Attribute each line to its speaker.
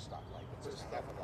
Speaker 1: stoplight. It's a stoplight.